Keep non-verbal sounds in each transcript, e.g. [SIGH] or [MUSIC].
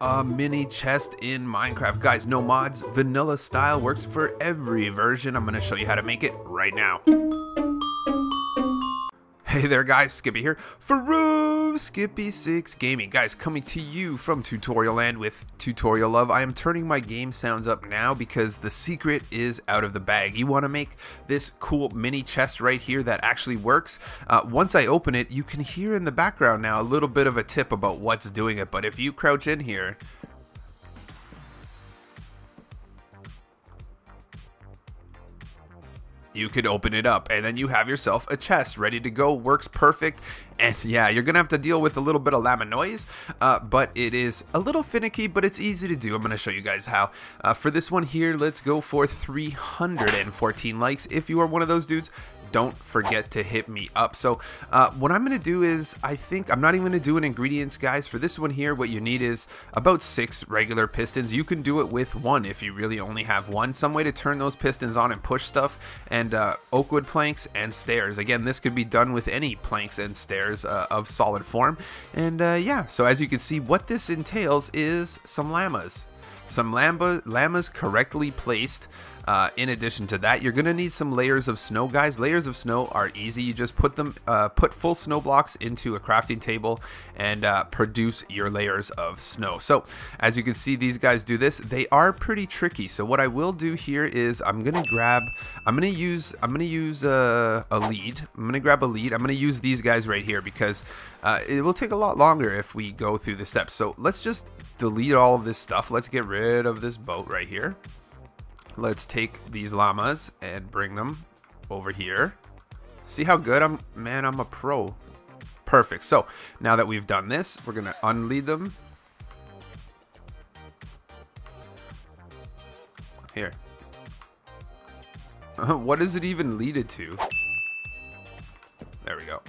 a mini chest in Minecraft. Guys, no mods, vanilla style works for every version. I'm to show you how to make it right now. Hey there guys, Skippy here for Room Skippy 6 Gaming. Guys, coming to you from Tutorial Land with Tutorial Love. I am turning my game sounds up now because the secret is out of the bag. You want to make this cool mini chest right here that actually works. Uh, once I open it, you can hear in the background now a little bit of a tip about what's doing it. But if you crouch in here, you could open it up. And then you have yourself a chest ready to go. Works perfect. And yeah you're gonna have to deal with a little bit of llama noise uh, but it is a little finicky but it's easy to do. I'm gonna show you guys how. Uh, for this one here let's go for 314 likes. If you are one of those dudes don't forget to hit me up. So uh, what I'm going to do is, I think, I'm not even going to do an ingredients, guys. For this one here, what you need is about six regular pistons. You can do it with one if you really only have one. Some way to turn those pistons on and push stuff, and uh, oak wood planks and stairs. Again, this could be done with any planks and stairs uh, of solid form. And uh, yeah, so as you can see, what this entails is some llamas. Some lamba, llamas correctly placed uh, in addition to that, you're gonna need some layers of snow, guys. Layers of snow are easy. You just put them, uh, put full snow blocks into a crafting table and uh, produce your layers of snow. So as you can see, these guys do this. They are pretty tricky. So what I will do here is I'm gonna grab, I'm gonna use, I'm gonna use a, uh, a lead. I'm gonna grab a lead. I'm gonna use these guys right here because uh, it will take a lot longer if we go through the steps. So let's just delete all of this stuff. Let's get rid of this boat right here. Let's take these llamas and bring them over here. See how good I'm? Man, I'm a pro. Perfect. So now that we've done this, we're going to unlead them. Here. [LAUGHS] what is it even leaded to? There we go.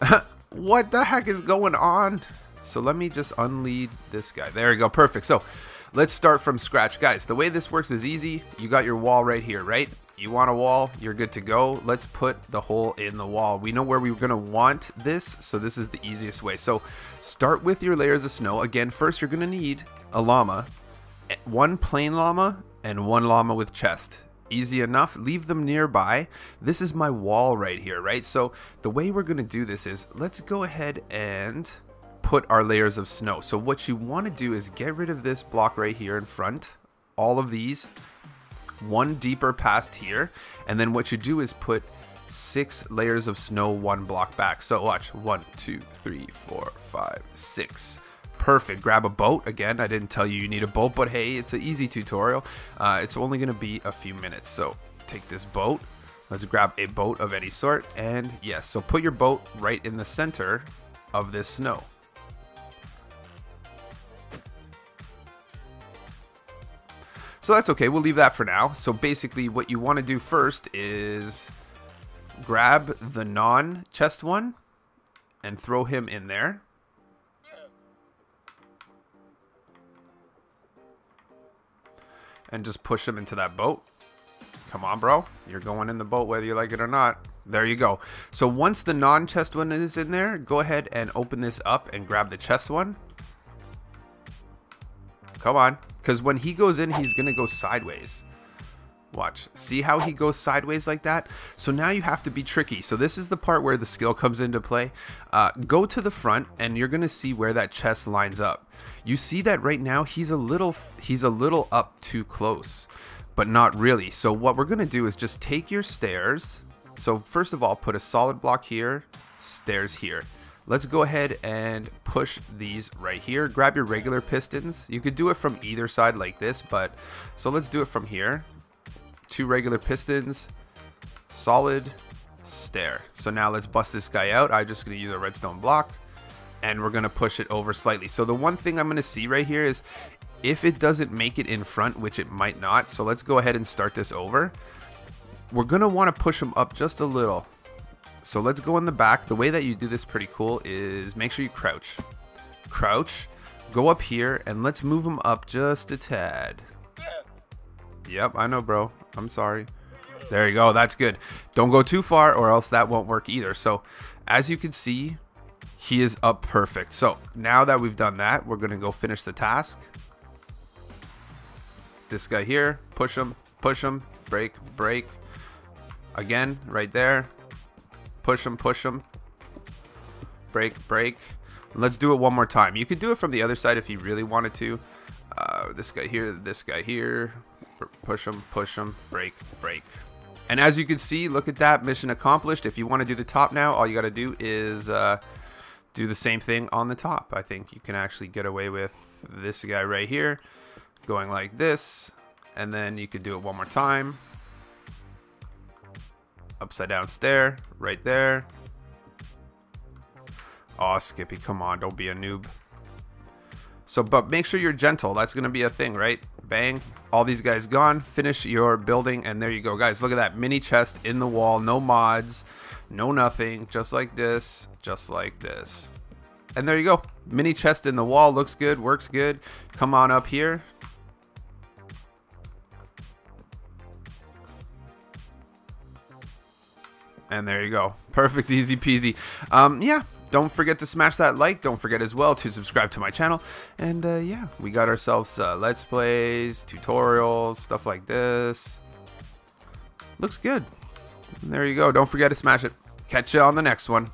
[LAUGHS] what the heck is going on? So let me just unlead this guy. There we go. Perfect. So Let's start from scratch. Guys, the way this works is easy. You got your wall right here, right? You want a wall, you're good to go. Let's put the hole in the wall. We know where we're gonna want this, so this is the easiest way. So start with your layers of snow. Again, first you're gonna need a llama, eh, one plain llama, and one llama with chest easy enough leave them nearby this is my wall right here right so the way we're going to do this is let's go ahead and put our layers of snow. So what you want to do is get rid of this block right here in front, all of these, one deeper past here, and then what you do is put six layers of snow one block back. So watch, one, two, three, four, five, six. Perfect. Grab a boat. Again, I didn't tell you you need a boat, but hey, it's an easy tutorial. Uh, it's only going to be a few minutes. So take this boat. Let's grab a boat of any sort. And yes, so put your boat right in the center of this snow. So that's okay, we'll leave that for now. So basically what you want to do first is grab the non-chest one and throw him in there. And just push him into that boat. Come on, bro. You're going in the boat whether you like it or not. There you go. So once the non-chest one is in there, go ahead and open this up and grab the chest one. Come on. Because when he goes in, he's going to go sideways. Watch. See how he goes sideways like that? So now you have to be tricky. So this is the part where the skill comes into play. Uh, go to the front and you're going to see where that chest lines up. You see that right now he's a little he's a little up too close, but not really. So what we're going to do is just take your stairs. So first of all, put a solid block here, stairs here. Let's go ahead and push these right here. Grab your regular pistons. You could do it from either side like this, but so let's do it from here. Two regular pistons, solid, stair. So now let's bust this guy out. I'm just going to use a redstone block and we're going to push it over slightly. So the one thing I'm going to see right here is if it doesn't make it in front, which it might not. So let's go ahead and start this over. We're going to want to push them up just a little. So let's go in the back. The way that you do this pretty cool is make sure you crouch. Crouch, go up here, and let's move him up just a tad. Yep, I know, bro. I'm sorry. There you go. That's good. Don't go too far or else that won't work either. So as you can see, he is up perfect. So now that we've done that, we're going to go finish the task. This guy here, push him, push him, break, break. Again, right there. Push him, push him. Break, break. Let's do it one more time. You could do it from the other side if you really wanted to. Uh, this guy here, this guy here. Push him, push him, break, break. And as you can see, look at that, mission accomplished. If you want to do the top now, all you got to do is uh, do the same thing on the top. I think you can actually get away with this guy right here, going like this, and then you could do it one more time. Upside down stair, right there. Oh, Skippy, come on, don't be a noob. So, but make sure you're gentle. That's going to be a thing, right? Bang. All these guys gone. Finish your building, and there you go, guys. Look at that mini chest in the wall. No mods, no nothing. Just like this, just like this. And there you go. Mini chest in the wall. Looks good, works good. Come on up here. And there you go. Perfect, [LAUGHS] easy peasy. Um, yeah, don't forget to smash that like. Don't forget as well to subscribe to my channel. And uh, yeah, we got ourselves uh, Let's Plays, tutorials, stuff like this. Looks good. And there you go. Don't forget to smash it. Catch you on the next one.